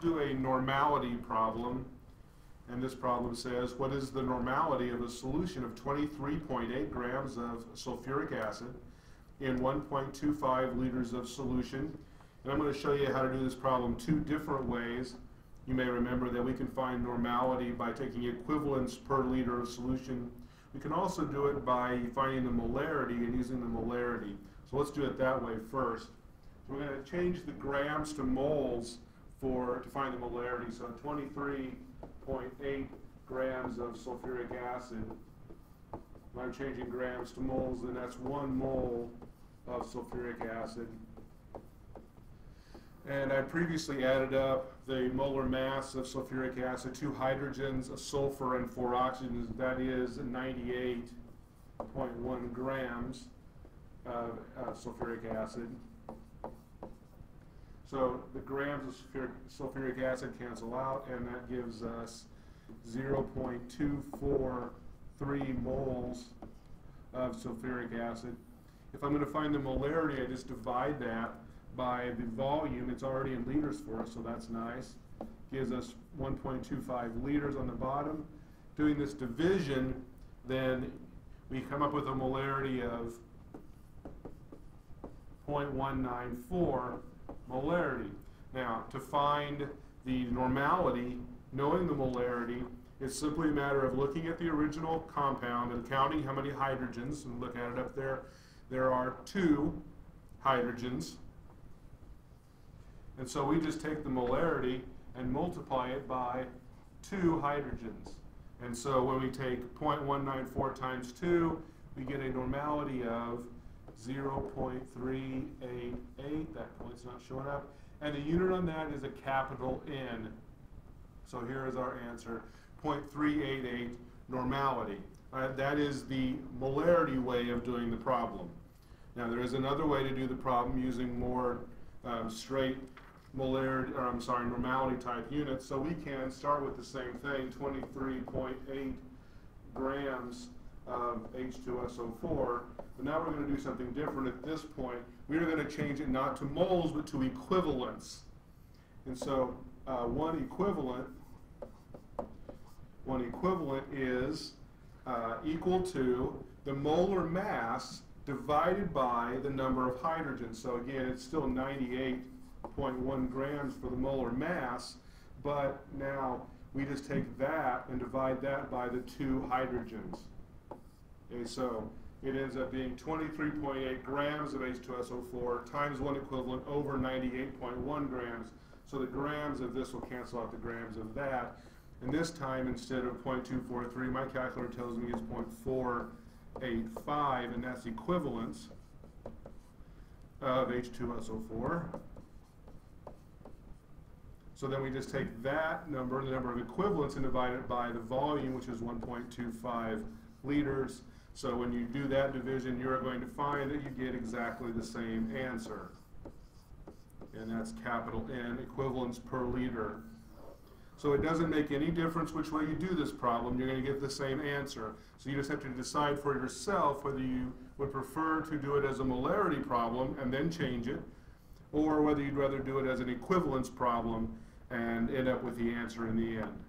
do a normality problem. And this problem says, what is the normality of a solution of 23.8 grams of sulfuric acid in 1.25 liters of solution? And I'm going to show you how to do this problem two different ways. You may remember that we can find normality by taking equivalents per liter of solution. We can also do it by finding the molarity and using the molarity. So let's do it that way first. So we're going to change the grams to moles for to find the molarity. So 23.8 grams of sulfuric acid. I'm changing grams to moles, then that's one mole of sulfuric acid. And I previously added up the molar mass of sulfuric acid, two hydrogens, a sulfur, and four oxygens. That is 98.1 grams of uh, sulfuric acid. So the grams of sulfuric, sulfuric acid cancel out, and that gives us 0.243 moles of sulfuric acid. If I'm going to find the molarity, I just divide that by the volume. It's already in liters for us, so that's nice. Gives us 1.25 liters on the bottom. Doing this division, then we come up with a molarity of 0.194 molarity. Now, to find the normality, knowing the molarity, it's simply a matter of looking at the original compound and counting how many hydrogens, and look at it up there. There are two hydrogens. And so we just take the molarity and multiply it by two hydrogens. And so when we take 0.194 times 2, we get a normality of 0.388. That point's not showing up. And the unit on that is a capital N. So here is our answer, 0.388 normality. That is the molarity way of doing the problem. Now there is another way to do the problem using more um, straight molarity, or I'm sorry, normality type units. So we can start with the same thing, 23.8 grams of H2SO4. But now we're going to do something different at this point. We're going to change it not to moles, but to equivalents. And so uh, one equivalent, one equivalent is uh, equal to the molar mass divided by the number of hydrogens. So again, it's still 98.1 grams for the molar mass, but now we just take that and divide that by the two hydrogens. Okay, so it ends up being 23.8 grams of H2SO4 times one equivalent over 98.1 grams. So the grams of this will cancel out the grams of that. And this time, instead of 0.243, my calculator tells me it's 0.485, and that's equivalents of H2SO4. So then we just take that number, the number of equivalents, and divide it by the volume, which is 1.25 liters. So when you do that division, you're going to find that you get exactly the same answer. And that's capital N, equivalents per liter. So it doesn't make any difference which way you do this problem, you're going to get the same answer. So you just have to decide for yourself whether you would prefer to do it as a molarity problem and then change it, or whether you'd rather do it as an equivalence problem and end up with the answer in the end.